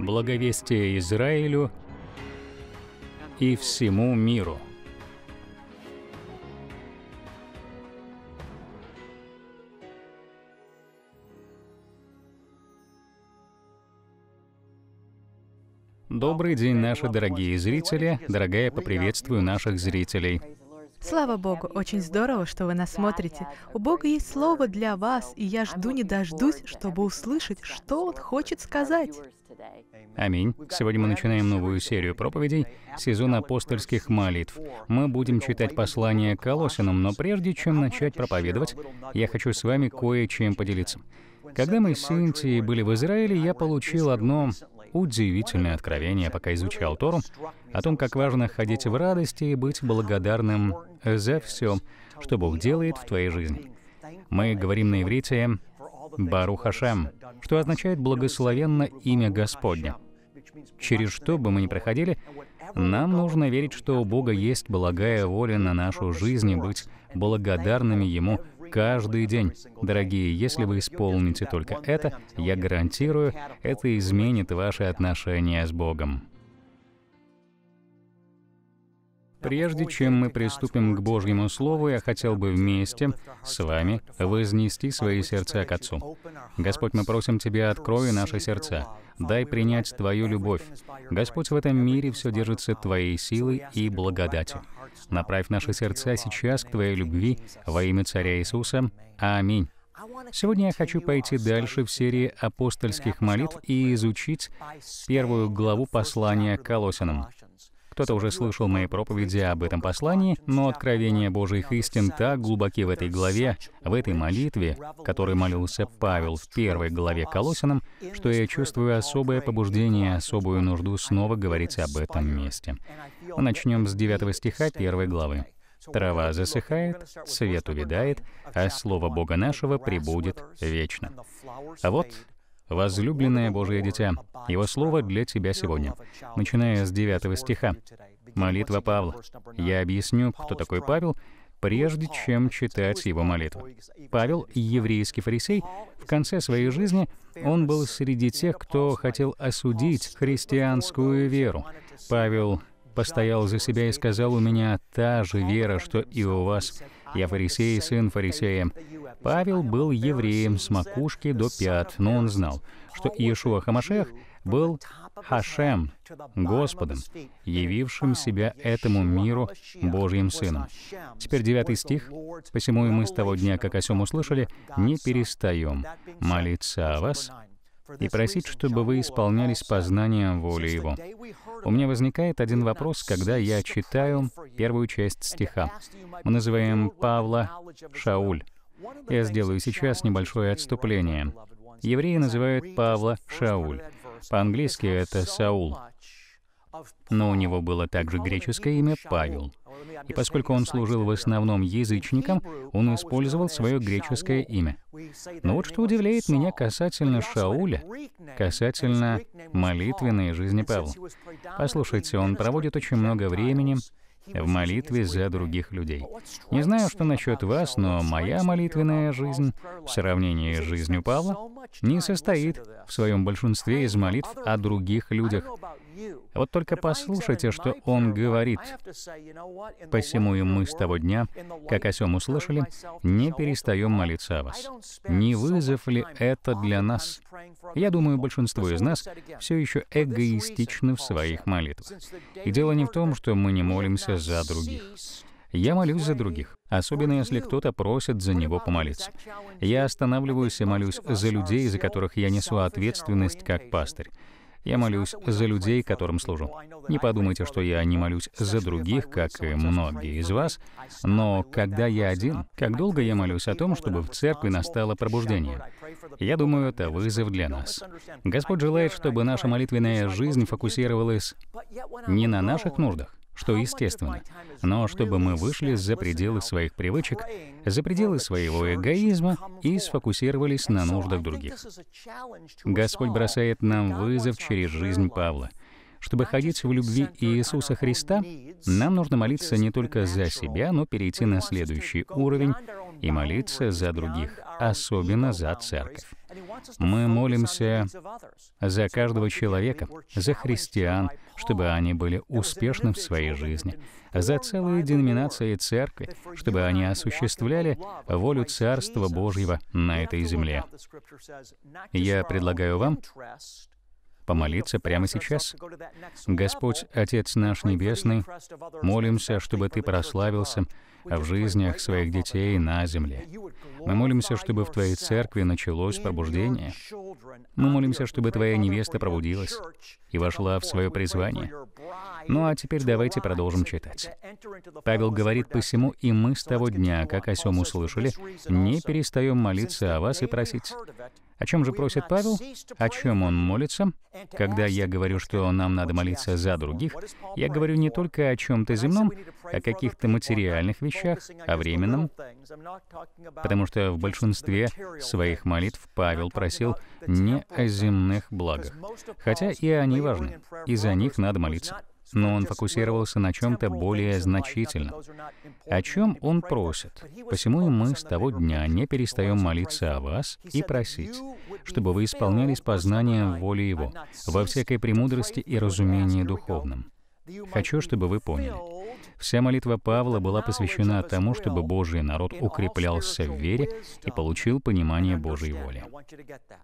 Благовестие Израилю и всему миру. Добрый день, наши дорогие зрители. Дорогая, поприветствую наших зрителей. Слава Богу, очень здорово, что вы нас смотрите. У Бога есть слово для вас, и я жду не дождусь, чтобы услышать, что Он хочет сказать. Аминь. Сегодня мы начинаем новую серию проповедей, сезон апостольских молитв. Мы будем читать послание Колосинам, но прежде чем начать проповедовать, я хочу с вами кое-чем поделиться. Когда мы с Синтией были в Израиле, я получил одно удивительное откровение, пока изучал Тору, о том, как важно ходить в радости и быть благодарным за все, что Бог делает в твоей жизни. Мы говорим на иврите «Бару Хашем», что означает «благословенно имя Господня». Через что бы мы ни проходили, нам нужно верить, что у Бога есть благая воля на нашу жизнь и быть благодарными Ему каждый день. Дорогие, если вы исполните только это, я гарантирую, это изменит ваши отношения с Богом. Прежде чем мы приступим к Божьему Слову, я хотел бы вместе с вами вознести свои сердца к Отцу. Господь, мы просим Тебя, открой наши сердца, дай принять Твою любовь. Господь, в этом мире все держится Твоей силой и благодатью. Направь наши сердца сейчас к Твоей любви во имя Царя Иисуса. Аминь. Сегодня я хочу пойти дальше в серии апостольских молитв и изучить первую главу послания к Колосинам. Кто-то уже слышал мои проповеди об этом послании, но откровения Божьих истин так глубоки в этой главе, в этой молитве, которой молился Павел в первой главе Колосинам, что я чувствую особое побуждение, особую нужду снова говорить об этом месте. Начнем с 9 стиха первой главы. Трава засыхает, цвет увядает, а слово Бога нашего пребудет вечно. А вот Возлюбленное Божие дитя, Его Слово для тебя сегодня. Начиная с 9 стиха. Молитва Павла. Я объясню, кто такой Павел, прежде чем читать его молитву. Павел, еврейский фарисей, в конце своей жизни он был среди тех, кто хотел осудить христианскую веру. Павел постоял за себя и сказал, «У меня та же вера, что и у вас. Я фарисей, сын фарисея». Павел был евреем с макушки до пят, но он знал, что Иешуа Хамашех был Хашем, Господом, явившим себя этому миру Божьим Сыном. Теперь девятый стих. «Посему и мы с того дня, как о сем услышали, не перестаем молиться о вас и просить, чтобы вы исполнялись познанием воли Его». У меня возникает один вопрос, когда я читаю первую часть стиха. Мы называем Павла Шауль. Я сделаю сейчас небольшое отступление. Евреи называют Павла Шауль. По-английски это Саул. Но у него было также греческое имя Павел. И поскольку он служил в основном язычникам, он использовал свое греческое имя. Но вот что удивляет меня касательно Шауля, касательно молитвенной жизни Павла. Послушайте, он проводит очень много времени в молитве за других людей. Не знаю, что насчет вас, но моя молитвенная жизнь в сравнении с жизнью Павла не состоит в своем большинстве из молитв о других людях. Вот только послушайте, что он говорит. «Посему и мы с того дня, как о сем услышали, не перестаем молиться о вас. Не вызов ли это для нас?» Я думаю, большинство из нас все еще эгоистичны в своих молитвах. И дело не в том, что мы не молимся за других. Я молюсь за других, особенно если кто-то просит за него помолиться. Я останавливаюсь и молюсь за людей, за которых я несу ответственность как пастырь. Я молюсь за людей, которым служу. Не подумайте, что я не молюсь за других, как и многие из вас, но когда я один, как долго я молюсь о том, чтобы в церкви настало пробуждение? Я думаю, это вызов для нас. Господь желает, чтобы наша молитвенная жизнь фокусировалась не на наших нуждах, что естественно, но чтобы мы вышли за пределы своих привычек, за пределы своего эгоизма и сфокусировались на нуждах других. Господь бросает нам вызов через жизнь Павла. Чтобы ходить в любви Иисуса Христа, нам нужно молиться не только за себя, но перейти на следующий уровень и молиться за других, особенно за церковь. Мы молимся за каждого человека, за христиан, чтобы они были успешны в своей жизни, за целые деноминации церкви, чтобы они осуществляли волю Царства Божьего на этой земле. Я предлагаю вам помолиться прямо сейчас. Господь, Отец наш Небесный, молимся, чтобы Ты прославился в жизнях своих детей на земле. Мы молимся, чтобы в Твоей церкви началось пробуждение. Мы молимся, чтобы Твоя невеста пробудилась и вошла в свое призвание. Ну а теперь давайте продолжим читать. Павел говорит посему, и мы с того дня, как о сем услышали, не перестаем молиться о вас и просить. О чем же просит Павел? О чем он молится? Когда я говорю, что нам надо молиться за других, я говорю не только о чем-то земном, о каких-то материальных вещах, о временном, потому что в большинстве своих молитв Павел просил не о земных благах, хотя и они важны, и за них надо молиться но он фокусировался на чем-то более значительном. О чем он просит? Посему и мы с того дня не перестаем молиться о вас и просить, чтобы вы исполнялись познанием воли Его во всякой премудрости и разумении духовном. Хочу, чтобы вы поняли. Вся молитва Павла была посвящена тому, чтобы Божий народ укреплялся в вере и получил понимание Божьей воли.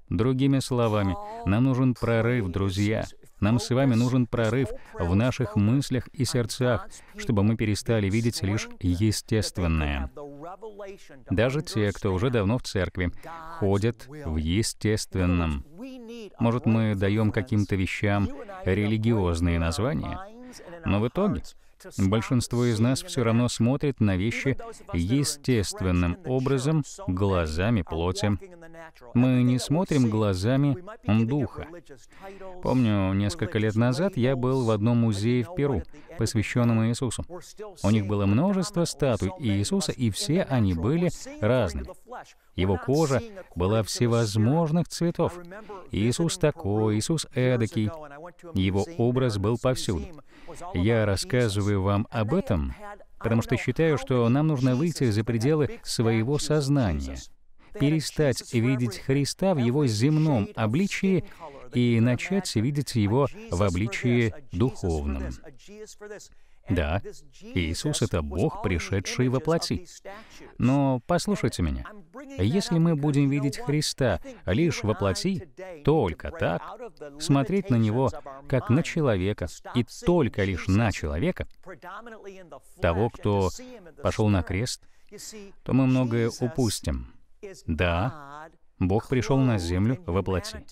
Другими словами, нам нужен прорыв, друзья. Нам с вами нужен прорыв в наших мыслях и сердцах, чтобы мы перестали видеть лишь естественное. Даже те, кто уже давно в церкви, ходят в естественном. Может, мы даем каким-то вещам религиозные названия, но в итоге Большинство из нас все равно смотрит на вещи естественным образом, глазами плоти. Мы не смотрим глазами духа. Помню, несколько лет назад я был в одном музее в Перу, посвященном Иисусу. У них было множество статуй Иисуса, и все они были разными. Его кожа была всевозможных цветов. Иисус такой, Иисус эдакий. Его образ был повсюду. Я рассказываю вам об этом, потому что считаю, что нам нужно выйти за пределы своего сознания, перестать видеть Христа в его земном обличии и начать видеть его в обличии духовном. Да, Иисус — это Бог, пришедший во плоти. Но послушайте меня. Если мы будем видеть Христа лишь во плоти, только так, смотреть на Него как на человека и только лишь на человека, того, кто пошел на крест, то мы многое упустим. Да, Бог пришел на землю во плоти.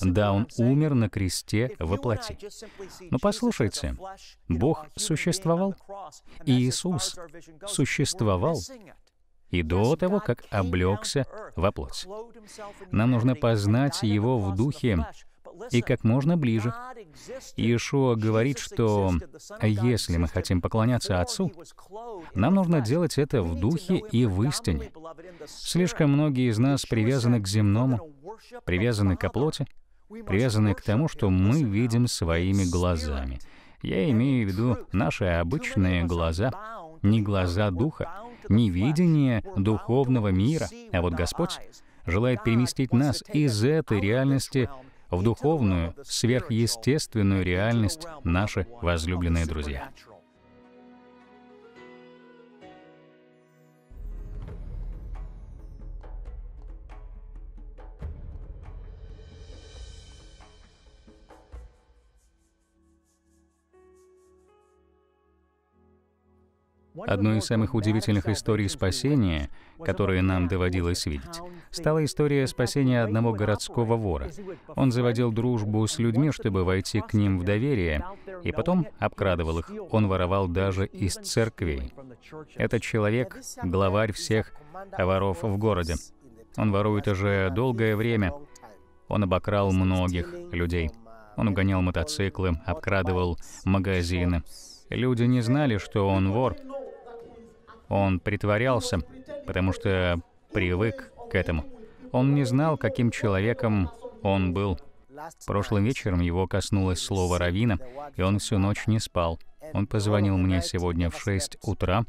Да, Он умер на кресте во плоти. Но послушайте, Бог существовал, и Иисус существовал и до того, как облегся во плоть. Нам нужно познать Его в духе и как можно ближе. Иешуа говорит, что если мы хотим поклоняться Отцу, нам нужно делать это в духе и в истине. Слишком многие из нас привязаны к земному, привязаны к плоти, привязаны к тому, что мы видим своими глазами. Я имею в виду наши обычные глаза, не глаза духа, не видение духовного мира. А вот Господь желает переместить нас из этой реальности в духовную, сверхъестественную реальность, наши возлюбленные друзья. Одной из самых удивительных историй спасения, которые нам доводилось видеть, стала история спасения одного городского вора. Он заводил дружбу с людьми, чтобы войти к ним в доверие, и потом обкрадывал их. Он воровал даже из церквей. Этот человек — главарь всех воров в городе. Он ворует уже долгое время. Он обокрал многих людей. Он угонял мотоциклы, обкрадывал магазины. Люди не знали, что он вор, он притворялся, потому что привык к этому. Он не знал, каким человеком он был. Прошлым вечером его коснулось слово Равина, и он всю ночь не спал. Он позвонил мне сегодня в 6 утра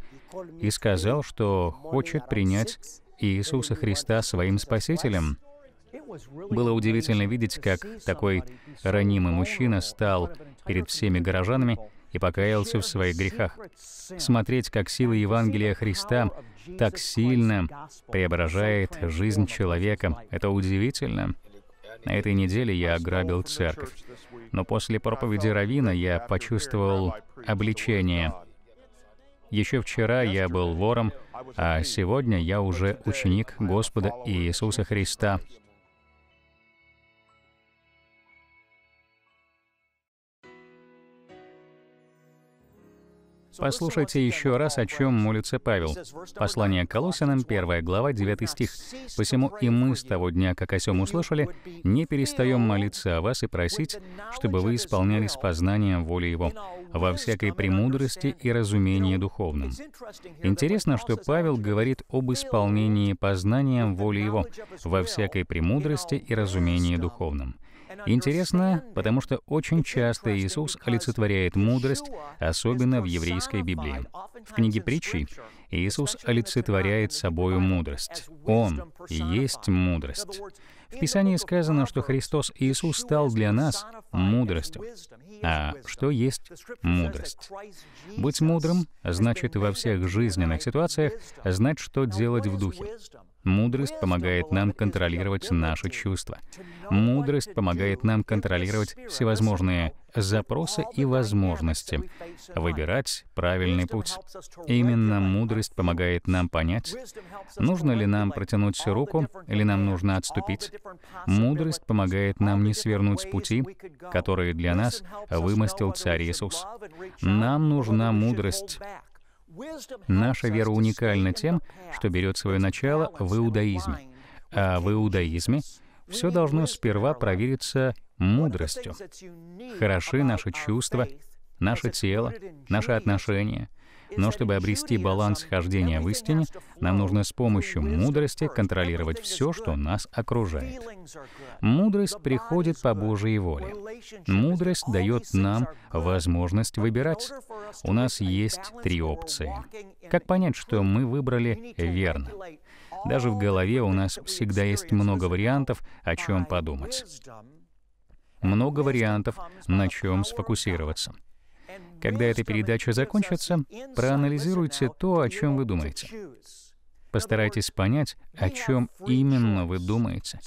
и сказал, что хочет принять Иисуса Христа своим Спасителем. Было удивительно видеть, как такой ранимый мужчина стал перед всеми горожанами и покаялся в своих грехах. Смотреть, как сила Евангелия Христа так сильно преображает жизнь человека, это удивительно. На этой неделе я ограбил церковь. Но после проповеди Равина я почувствовал обличение. Еще вчера я был вором, а сегодня я уже ученик Господа Иисуса Христа. Послушайте еще раз, о чем молится Павел. Послание к Колоссянам, 1 глава, 9 стих. «Посему и мы с того дня, как о сем услышали, не перестаем молиться о вас и просить, чтобы вы исполнялись познанием воли Его, во всякой премудрости и разумении духовном». Интересно, что Павел говорит об исполнении познанием воли Его, во всякой премудрости и разумении духовном. Интересно, потому что очень часто Иисус олицетворяет мудрость, особенно в еврейской Библии. В книге притчи Иисус олицетворяет собою мудрость. Он есть мудрость. В Писании сказано, что Христос Иисус стал для нас мудростью. А что есть мудрость? Быть мудрым значит во всех жизненных ситуациях знать, что делать в духе. Мудрость помогает нам контролировать наши чувства. Мудрость помогает нам контролировать всевозможные запросы и возможности, выбирать правильный путь. Именно мудрость помогает нам понять, нужно ли нам протянуть руку или нам нужно отступить. Мудрость помогает нам не свернуть с пути, которые для нас вымостил Царь Иисус. Нам нужна мудрость, Наша вера уникальна тем, что берет свое начало в иудаизме. А в иудаизме все должно сперва провериться мудростью. Хороши наши чувства, наше тело, наши отношения — но чтобы обрести баланс хождения в истине, нам нужно с помощью мудрости контролировать все, что нас окружает. Мудрость приходит по Божьей воле. Мудрость дает нам возможность выбирать. У нас есть три опции. Как понять, что мы выбрали верно? Даже в голове у нас всегда есть много вариантов, о чем подумать. Много вариантов, на чем сфокусироваться. Когда эта передача закончится, проанализируйте то, о чем вы думаете. Постарайтесь понять, о чем именно вы думаете.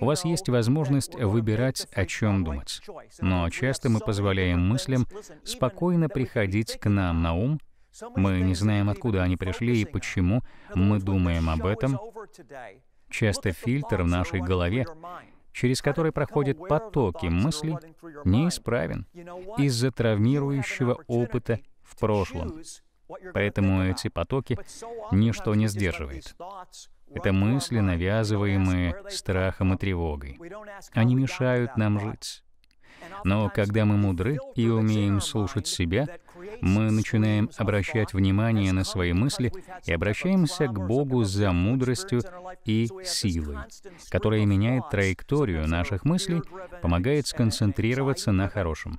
У вас есть возможность выбирать, о чем думать. Но часто мы позволяем мыслям спокойно приходить к нам на ум. Мы не знаем, откуда они пришли и почему мы думаем об этом. Часто фильтр в нашей голове через который проходят потоки мыслей, неисправен из-за травмирующего опыта в прошлом. Поэтому эти потоки ничто не сдерживает. Это мысли, навязываемые страхом и тревогой. Они мешают нам жить. Но когда мы мудры и умеем слушать себя, мы начинаем обращать внимание на свои мысли и обращаемся к Богу за мудростью и силой, которая меняет траекторию наших мыслей, помогает сконцентрироваться на хорошем.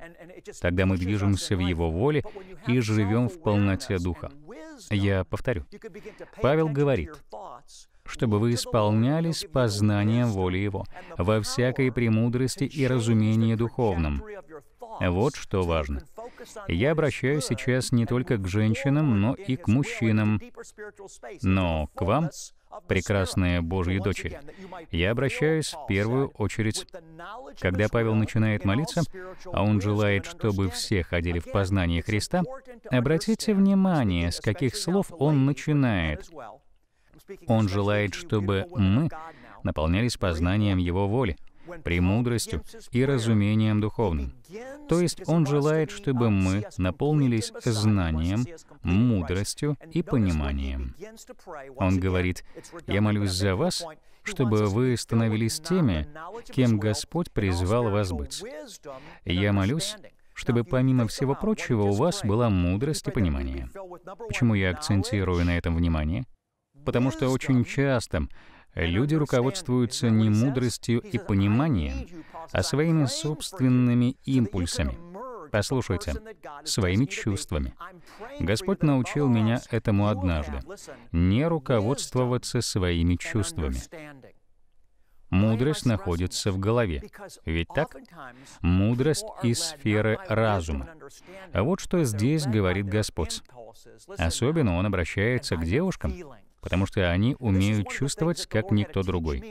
Тогда мы движемся в Его воле и живем в полноте Духа. Я повторю. Павел говорит, чтобы вы исполнялись познанием воли Его во всякой премудрости и разумении духовном. Вот что важно. Я обращаюсь сейчас не только к женщинам, но и к мужчинам. Но к вам, прекрасные Божьи дочери, я обращаюсь в первую очередь. Когда Павел начинает молиться, а он желает, чтобы все ходили в познание Христа, обратите внимание, с каких слов он начинает. Он желает, чтобы мы наполнялись познанием Его воли, премудростью и разумением духовным. То есть Он желает, чтобы мы наполнились знанием, мудростью и пониманием. Он говорит, «Я молюсь за вас, чтобы вы становились теми, кем Господь призвал вас быть. Я молюсь, чтобы помимо всего прочего у вас была мудрость и понимание. Почему я акцентирую на этом внимание? Потому что очень часто люди руководствуются не мудростью и пониманием, а своими собственными импульсами. Послушайте, своими чувствами. Господь научил меня этому однажды — не руководствоваться своими чувствами. Мудрость находится в голове. Ведь так? Мудрость из сферы разума. А вот что здесь говорит Господь. Особенно Он обращается к девушкам, потому что они умеют чувствовать, как никто другой.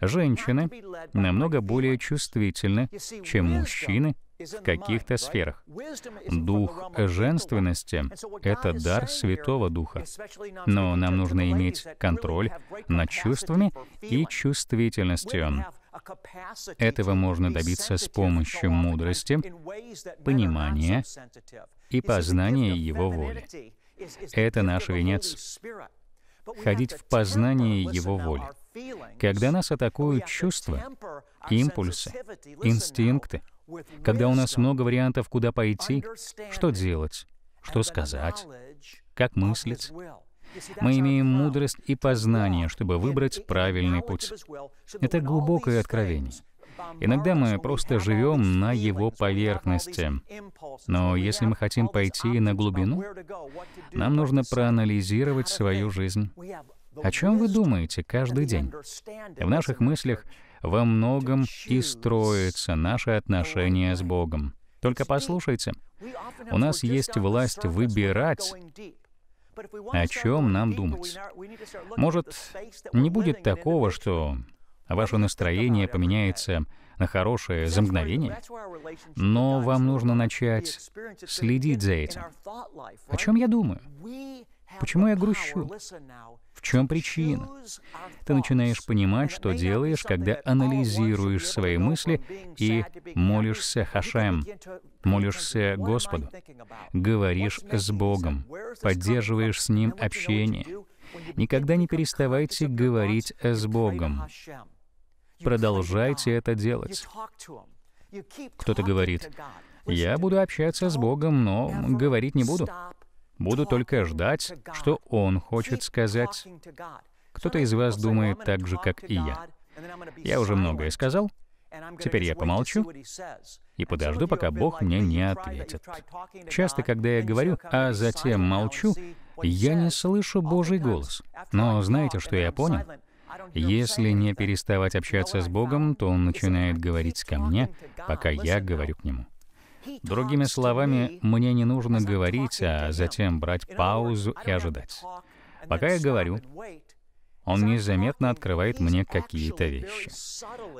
Женщины намного более чувствительны, чем мужчины в каких-то сферах. Дух женственности — это дар Святого Духа. Но нам нужно иметь контроль над чувствами и чувствительностью. Этого можно добиться с помощью мудрости, понимания и познания Его воли. Это наш венец — ходить в познание Его воли. Когда нас атакуют чувства, импульсы, инстинкты — когда у нас много вариантов, куда пойти, что делать, что сказать, как мыслить. Мы имеем мудрость и познание, чтобы выбрать правильный путь. Это глубокое откровение. Иногда мы просто живем на его поверхности. Но если мы хотим пойти на глубину, нам нужно проанализировать свою жизнь. О чем вы думаете каждый день? В наших мыслях во многом и строится наше отношение с Богом. Только послушайте, у нас есть власть выбирать, о чем нам думать. Может, не будет такого, что ваше настроение поменяется на хорошее за мгновение, но вам нужно начать следить за этим. О чем я думаю? Почему я грущу? В чем причина? Ты начинаешь понимать, что делаешь, когда анализируешь свои мысли и молишься Хашем, молишься Господу, говоришь с Богом, поддерживаешь с Ним общение. Никогда не переставайте говорить с Богом. Продолжайте это делать. Кто-то говорит, я буду общаться с Богом, но говорить не буду. Буду только ждать, что Он хочет сказать. Кто-то из вас думает так же, как и я. Я уже многое сказал, теперь я помолчу и подожду, пока Бог мне не ответит. Часто, когда я говорю, а затем молчу, я не слышу Божий голос. Но знаете, что я понял? Если не переставать общаться с Богом, то Он начинает говорить ко мне, пока я говорю к Нему. Другими словами, мне не нужно говорить, а затем брать паузу и ожидать. Пока я говорю, он незаметно открывает мне какие-то вещи.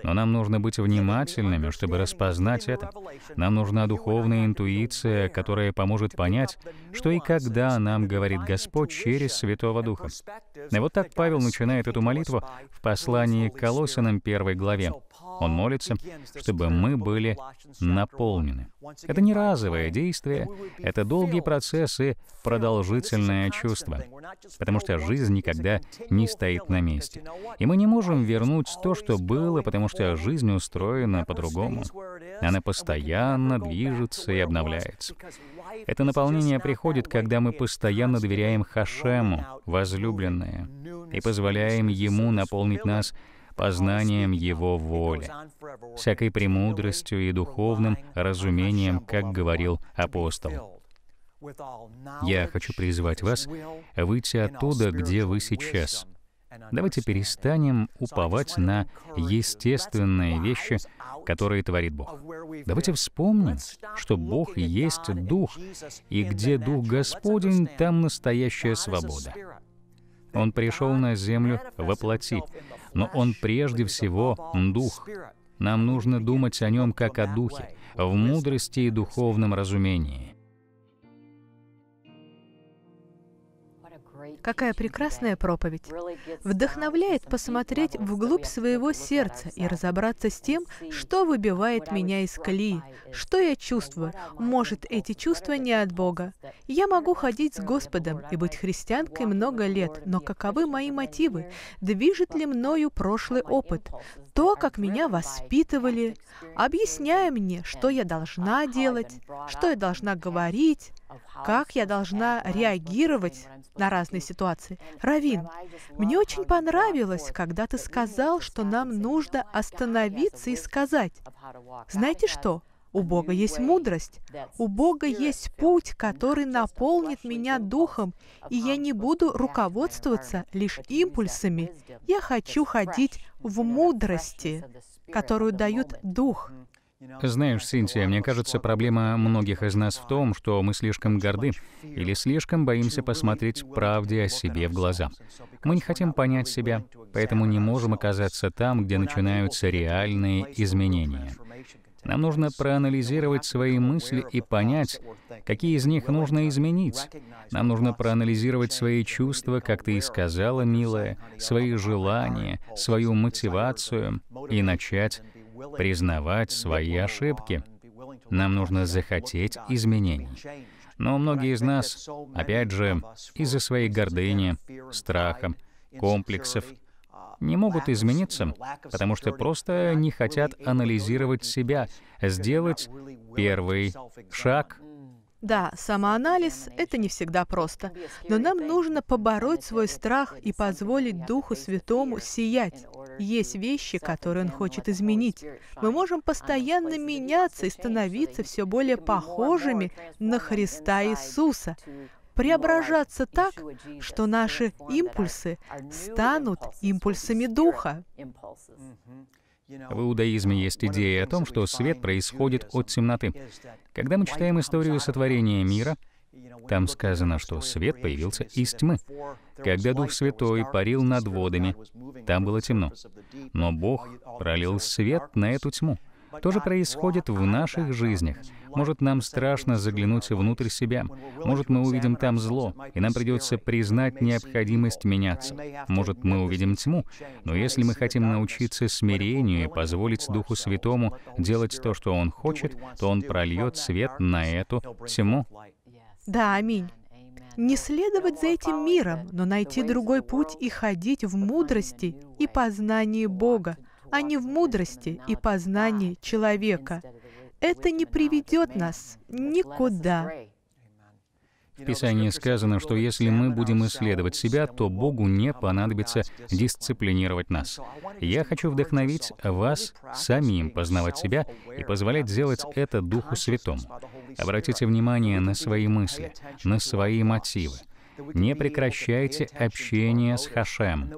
Но нам нужно быть внимательными, чтобы распознать это. Нам нужна духовная интуиция, которая поможет понять, что и когда нам говорит Господь через Святого Духа. И вот так Павел начинает эту молитву в послании к Колоссянам первой главе. Он молится, чтобы мы были наполнены. Это не разовое действие, это долгий процесс и продолжительное чувство, потому что жизнь никогда не стоит на месте. И мы не можем вернуть то, что было, потому что жизнь устроена по-другому. Она постоянно движется и обновляется. Это наполнение приходит, когда мы постоянно доверяем Хашему, возлюбленное, и позволяем Ему наполнить нас познанием Его воли, всякой премудростью и духовным разумением, как говорил апостол. Я хочу призвать вас выйти оттуда, где вы сейчас. Давайте перестанем уповать на естественные вещи, которые творит Бог. Давайте вспомним, что Бог есть Дух, и где Дух Господень, там настоящая свобода. Он пришел на землю во плоти, но Он прежде всего Дух. Нам нужно думать о Нем как о Духе, в мудрости и духовном разумении. Какая прекрасная проповедь. Вдохновляет посмотреть вглубь своего сердца и разобраться с тем, что выбивает меня из колеи, что я чувствую. Может, эти чувства не от Бога. Я могу ходить с Господом и быть христианкой много лет, но каковы мои мотивы? Движет ли мною прошлый опыт? То, как меня воспитывали, объясняя мне, что я должна делать, что я должна говорить, как я должна реагировать на разные ситуации. Равин, мне очень понравилось, когда ты сказал, что нам нужно остановиться и сказать, знаете что? У Бога есть мудрость. У Бога есть путь, который наполнит меня духом, и я не буду руководствоваться лишь импульсами. Я хочу ходить в мудрости, которую дает Дух. Знаешь, Синтия, мне кажется, проблема многих из нас в том, что мы слишком горды или слишком боимся посмотреть правде о себе в глаза. Мы не хотим понять себя, поэтому не можем оказаться там, где начинаются реальные изменения. Нам нужно проанализировать свои мысли и понять, какие из них нужно изменить. Нам нужно проанализировать свои чувства, как ты и сказала, милая, свои желания, свою мотивацию и начать признавать свои ошибки. Нам нужно захотеть изменений. Но многие из нас, опять же, из-за своей гордыни, страха, комплексов, не могут измениться, потому что просто не хотят анализировать себя, сделать первый шаг да, самоанализ — это не всегда просто, но нам нужно побороть свой страх и позволить Духу Святому сиять. Есть вещи, которые Он хочет изменить. Мы можем постоянно меняться и становиться все более похожими на Христа Иисуса, преображаться так, что наши импульсы станут импульсами Духа. В иудаизме есть идея о том, что свет происходит от темноты. Когда мы читаем историю сотворения мира, там сказано, что свет появился из тьмы. Когда Дух Святой парил над водами, там было темно. Но Бог пролил свет на эту тьму. То же происходит в наших жизнях. Может, нам страшно заглянуть внутрь себя. Может, мы увидим там зло, и нам придется признать необходимость меняться. Может, мы увидим тьму, но если мы хотим научиться смирению и позволить Духу Святому делать то, что Он хочет, то Он прольет свет на эту тьму. Да, аминь. Не следовать за этим миром, но найти другой путь и ходить в мудрости и познании Бога, а не в мудрости и познании человека. Это не приведет нас никуда. В Писании сказано, что если мы будем исследовать себя, то Богу не понадобится дисциплинировать нас. Я хочу вдохновить вас самим познавать себя и позволять сделать это Духу Святому. Обратите внимание на свои мысли, на свои мотивы. Не прекращайте общение с Хашем,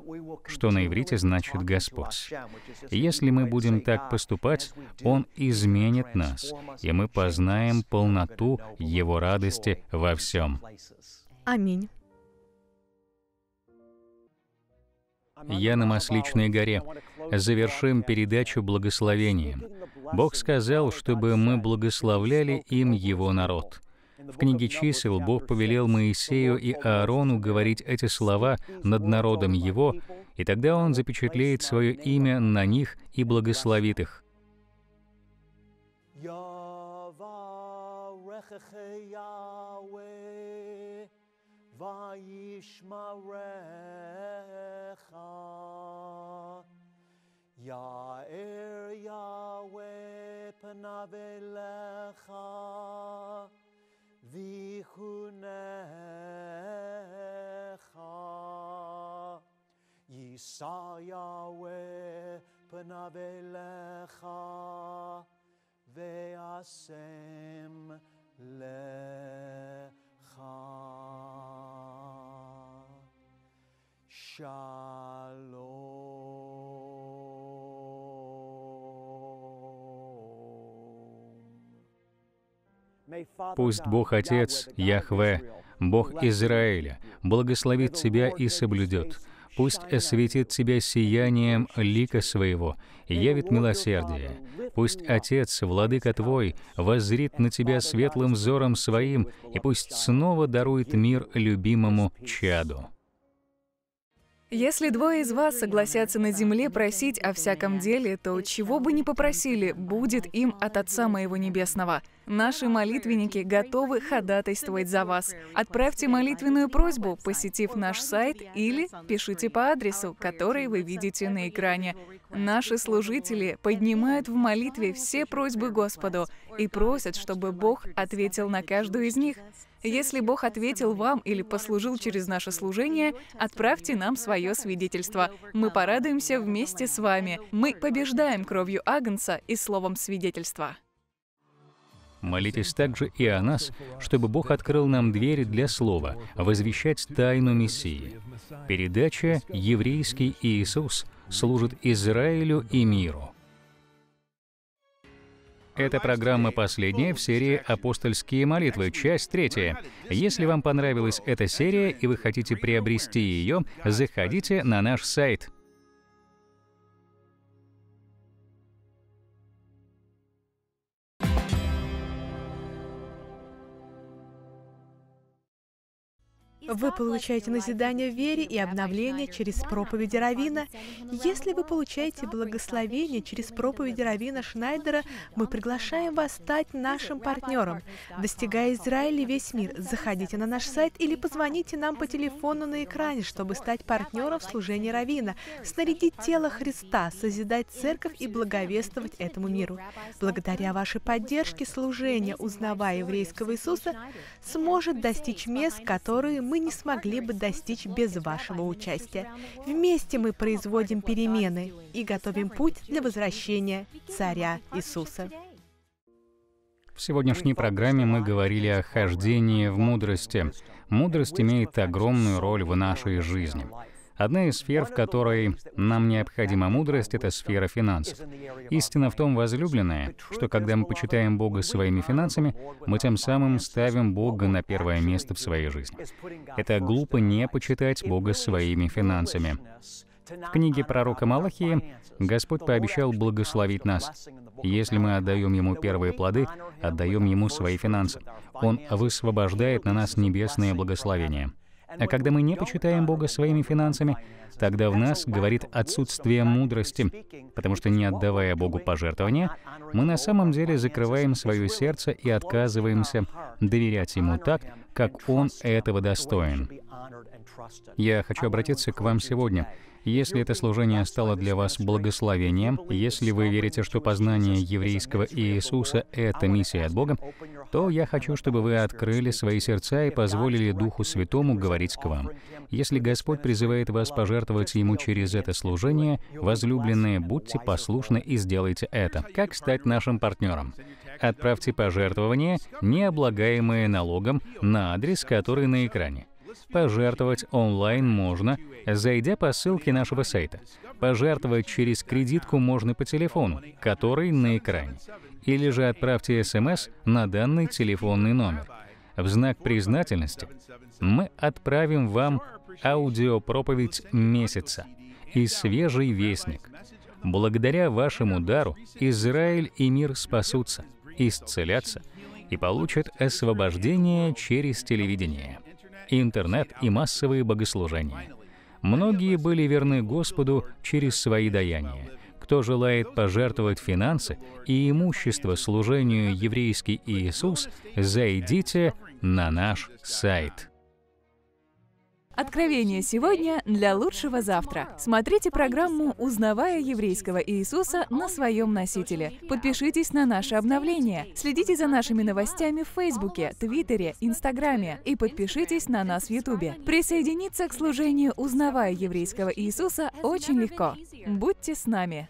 что на иврите значит «Господь». Если мы будем так поступать, Он изменит нас, и мы познаем полноту Его радости во всем. Аминь. Я на Масличной горе. Завершим передачу благословением. Бог сказал, чтобы мы благословляли им Его народ. В книге чисел Бог повелел Моисею и Аарону говорить эти слова над народом его, и тогда он запечатлеет свое имя на них и благословит их. Ya'er Yahweh panav elecha ויחונך יישא יהוה פניו אליך וישם לך שלום Пусть Бог Отец, Яхве, Бог Израиля, благословит тебя и соблюдет. Пусть осветит тебя сиянием лика своего, явит милосердие. Пусть Отец, Владыка твой, воззрит на тебя светлым взором своим, и пусть снова дарует мир любимому чаду. Если двое из вас согласятся на земле просить о всяком деле, то чего бы ни попросили, будет им от Отца Моего Небесного. Наши молитвенники готовы ходатайствовать за вас. Отправьте молитвенную просьбу, посетив наш сайт, или пишите по адресу, который вы видите на экране. Наши служители поднимают в молитве все просьбы Господу и просят, чтобы Бог ответил на каждую из них. Если Бог ответил вам или послужил через наше служение, отправьте нам свое свидетельство. Мы порадуемся вместе с вами. Мы побеждаем кровью Агнца и словом свидетельства. Молитесь также и о нас, чтобы Бог открыл нам двери для слова, возвещать тайну Мессии. Передача «Еврейский Иисус» служит Израилю и миру. Эта программа последняя в серии «Апостольские молитвы», часть третья. Если вам понравилась эта серия и вы хотите приобрести ее, заходите на наш сайт – Вы получаете назидание в вере и обновление через проповеди Равина. Если вы получаете благословение через проповеди Равина Шнайдера, мы приглашаем вас стать нашим партнером. Достигая Израиля весь мир, заходите на наш сайт или позвоните нам по телефону на экране, чтобы стать партнером в служении Равина, снарядить тело Христа, созидать церковь и благовествовать этому миру. Благодаря вашей поддержке служение, узнавая еврейского Иисуса, сможет достичь мест, которые мы не смогли бы достичь без вашего участия. Вместе мы производим перемены и готовим путь для возвращения Царя Иисуса. В сегодняшней программе мы говорили о хождении в мудрости. Мудрость имеет огромную роль в нашей жизни. Одна из сфер, в которой нам необходима мудрость, это сфера финансов. Истина в том, возлюбленная, что когда мы почитаем Бога своими финансами, мы тем самым ставим Бога на первое место в своей жизни. Это глупо не почитать Бога своими финансами. В книге пророка Малахии Господь пообещал благословить нас. Если мы отдаем Ему первые плоды, отдаем Ему свои финансы. Он высвобождает на нас небесные благословения. А когда мы не почитаем Бога своими финансами, тогда в нас говорит отсутствие мудрости, потому что не отдавая Богу пожертвования, мы на самом деле закрываем свое сердце и отказываемся доверять Ему так, как Он этого достоин. Я хочу обратиться к вам сегодня если это служение стало для вас благословением, если вы верите, что познание еврейского Иисуса — это миссия от Бога, то я хочу, чтобы вы открыли свои сердца и позволили Духу Святому говорить к вам. Если Господь призывает вас пожертвовать Ему через это служение, возлюбленные, будьте послушны и сделайте это. Как стать нашим партнером? Отправьте пожертвование, не облагаемое налогом, на адрес, который на экране. Пожертвовать онлайн можно, зайдя по ссылке нашего сайта. Пожертвовать через кредитку можно по телефону, который на экране. Или же отправьте смс на данный телефонный номер. В знак признательности мы отправим вам аудиопроповедь месяца и свежий вестник. Благодаря вашему дару Израиль и мир спасутся, исцелятся и получат освобождение через телевидение интернет и массовые богослужения. Многие были верны Господу через свои даяния. Кто желает пожертвовать финансы и имущество служению еврейский Иисус, зайдите на наш сайт. Откровение сегодня для лучшего завтра. Смотрите программу «Узнавая еврейского Иисуса» на своем носителе. Подпишитесь на наше обновление. Следите за нашими новостями в Фейсбуке, Твиттере, Инстаграме и подпишитесь на нас в Ютубе. Присоединиться к служению «Узнавая еврейского Иисуса» очень легко. Будьте с нами!